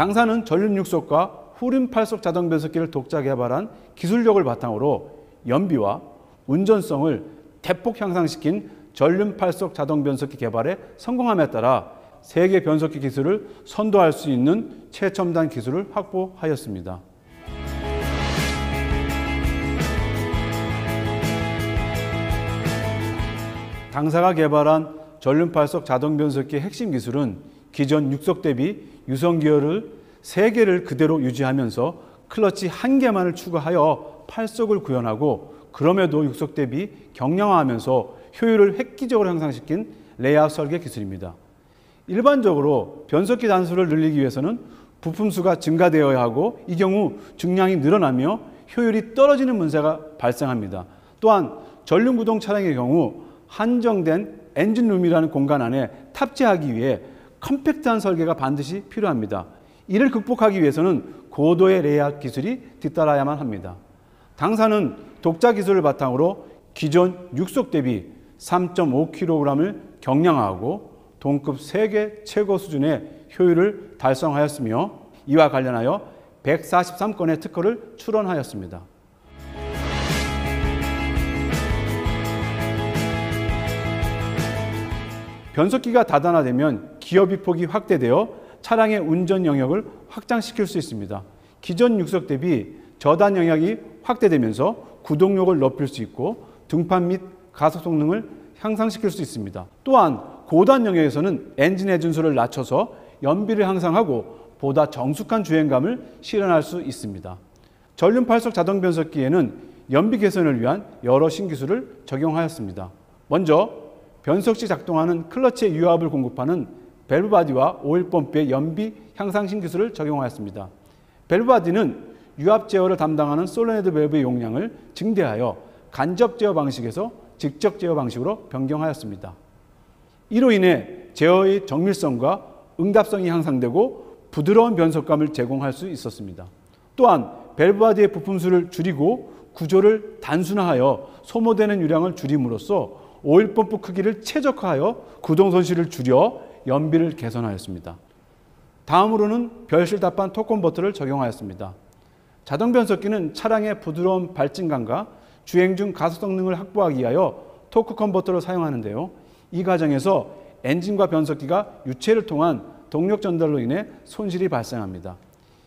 당사는 전륜 6속과 후륜 8속 자동 변속기를 독자 개발한 기술력을 바탕으로 연비와 운전성을 대폭 향상시킨 전륜 8속 자동 변속기 개발에 성공함에 따라 세계 변속기 기술을 선도할 수 있는 최첨단 기술을 확보하였습니다. 당사가 개발한 전륜 8속 자동 변속기의 핵심 기술은 기존 6속 대비 유성 기어를 3개를 그대로 유지하면서 클러치 1개만을 추가하여 8속을 구현하고 그럼에도 6속 대비 경량화하면서 효율을 획기적으로 향상시킨 레이아웃 설계 기술입니다. 일반적으로 변속기 단수를 늘리기 위해서는 부품 수가 증가되어야 하고 이 경우 중량이 늘어나며 효율이 떨어지는 문제가 발생합니다. 또한 전륜구동 차량의 경우 한정된 엔진룸이라는 공간 안에 탑재하기 위해 컴팩트한 설계가 반드시 필요합니다. 이를 극복하기 위해서는 고도의 레이아웃 기술이 뒤따라야만 합니다. 당사는 독자 기술을 바탕으로 기존 6속 대비 3.5kg을 경량화하고 동급 세계 최고 수준의 효율을 달성하였으며 이와 관련하여 143건의 특허를 출원하였습니다. 변속기가 다단화되면 기어 비폭이 확대되어 차량의 운전 영역을 확장시킬 수 있습니다. 기존 6석 대비 저단 영역이 확대되면서 구동력을 높일 수 있고 등판 및 가속 성능을 향상시킬 수 있습니다. 또한 고단 영역에서는 엔진 해준수를 낮춰서 연비를 향상하고 보다 정숙한 주행감을 실현할 수 있습니다. 전륜 8속 자동 변속기에는 연비 개선을 위한 여러 신기술을 적용하였습니다. 먼저 변속 시 작동하는 클러치의 유압을 공급하는 valve body와 오일 펌프의 연비 향상 신 기술을 적용하였습니다. valve body는 유압 제어를 담당하는 솔레노이드 밸브의 용량을 증대하여 간접 제어 방식에서 직접 제어 방식으로 변경하였습니다. 이로 인해 제어의 정밀성과 응답성이 향상되고 부드러운 변속감을 제공할 수 있었습니다. 또한 valve body의 부품 수를 줄이고 구조를 단순화하여 소모되는 유량을 줄임으로써 오일 펌프 크기를 최적화하여 구동 손실을 줄여 연비를 개선하였습니다. 다음으로는 별실 답반 버튼을 적용하였습니다. 자동 변속기는 차량의 부드러운 발진감과 주행 중 가속 성능을 확보하기 위하여 토크 컨버터를 사용하는데요. 이 과정에서 엔진과 변속기가 유체를 통한 동력 전달로 인해 손실이 발생합니다.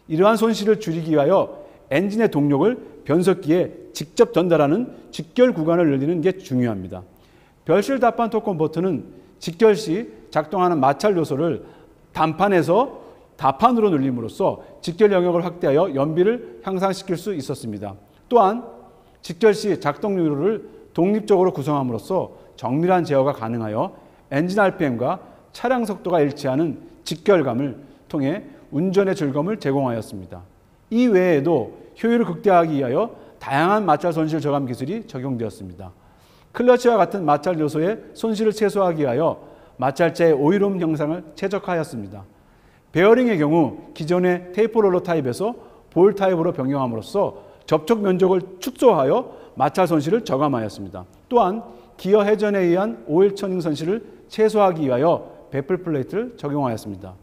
이러한 손실을 줄이기 위하여 엔진의 동력을 변속기에 직접 전달하는 직결 구간을 늘리는 게 중요합니다. 별실 답판 토건 버튼은 직결 시 작동하는 마찰 요소를 단판에서 다판으로 늘림으로써 직결 영역을 확대하여 연비를 향상시킬 수 있었습니다. 또한 직결 시 작동 요소를 독립적으로 구성함으로써 정밀한 제어가 가능하여 엔진 RPM과 차량 속도가 일치하는 직결감을 통해 운전의 즐거움을 제공하였습니다. 이 외에도 효율을 극대화하기 위하여 다양한 마찰 손실 저감 기술이 적용되었습니다. 클러치와 같은 마찰 요소의 손실을 최소화하기 위하여 마찰재의 오일홈 형상을 최적화하였습니다. 베어링의 경우 기존의 taper roller type에서 ball type으로 변경함으로써 접촉 면적을 축소하여 마찰 손실을 저감하였습니다. 또한 기어 회전에 의한 oil churning 손실을 최소화하기 위하여 baffle plate를 적용하였습니다.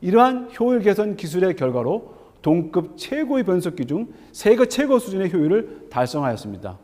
이러한 효율 개선 기술의 결과로 동급 최고의 변속기 중 세계 최고 수준의 효율을 달성하였습니다.